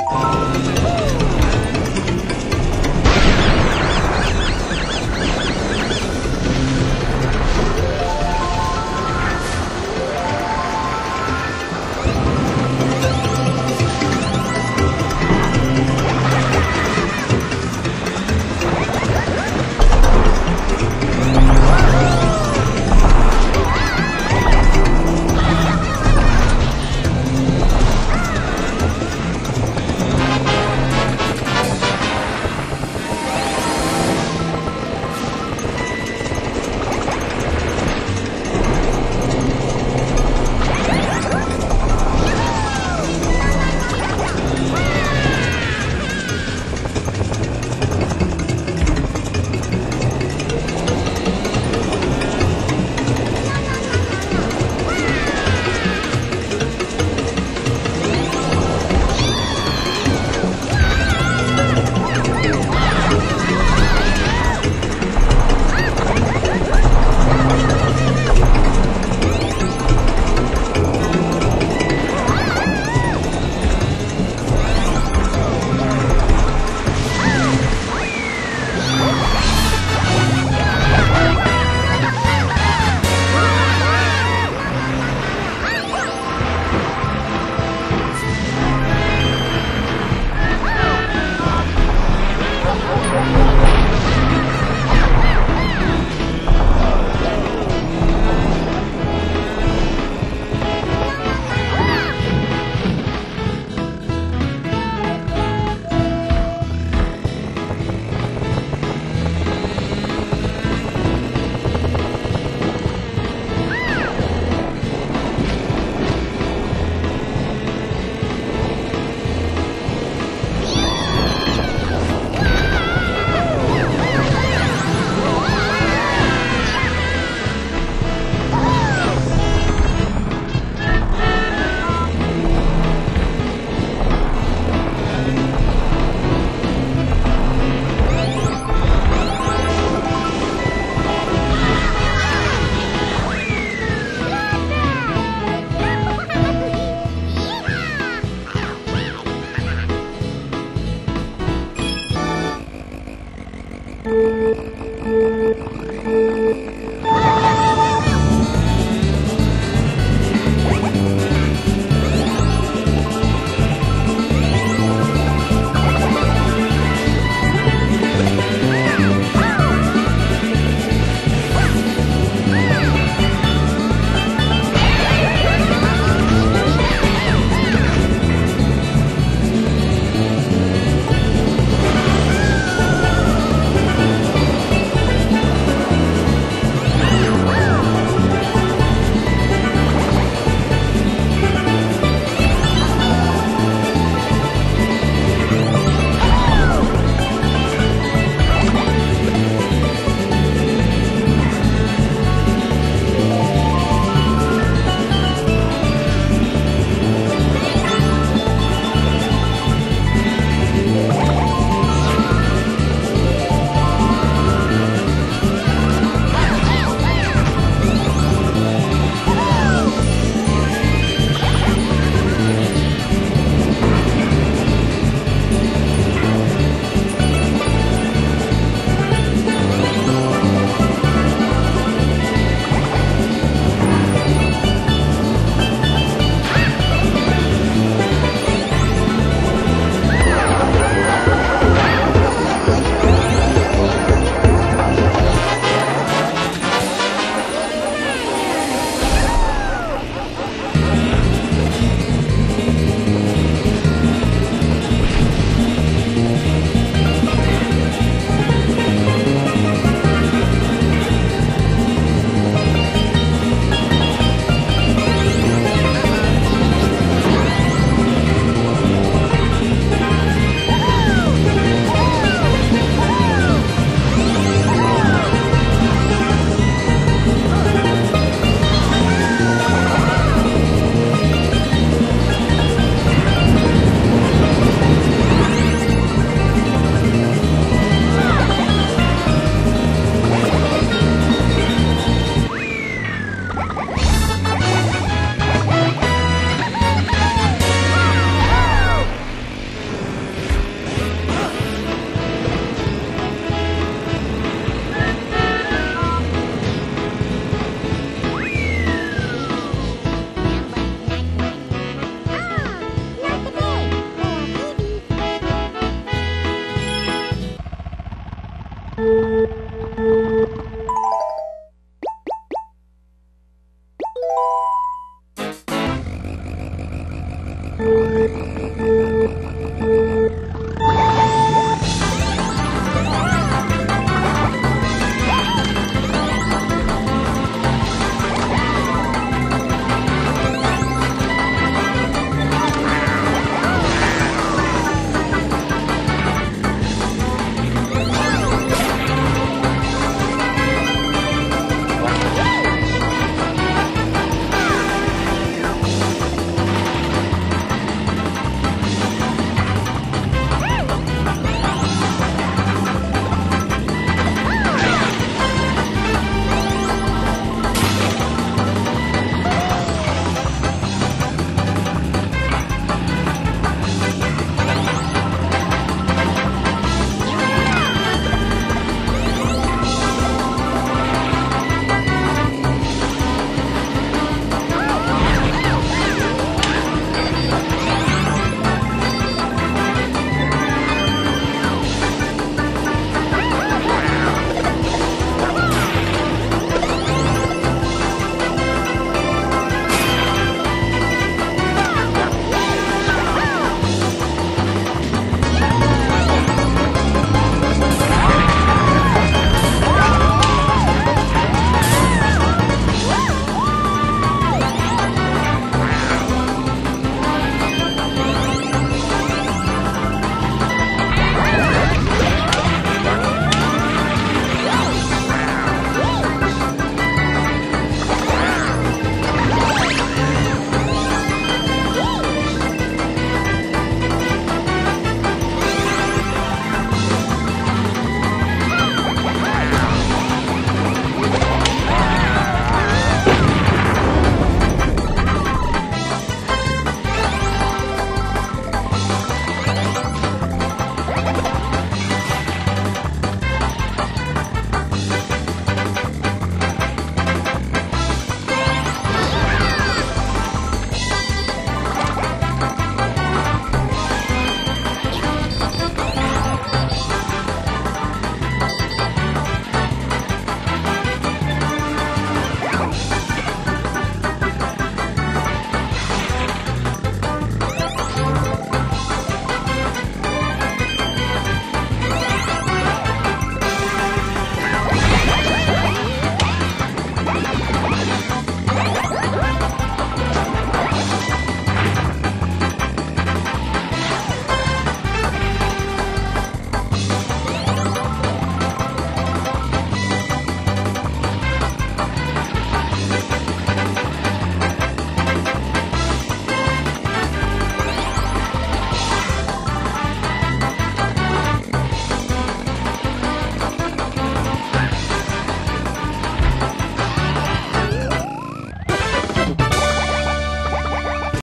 you you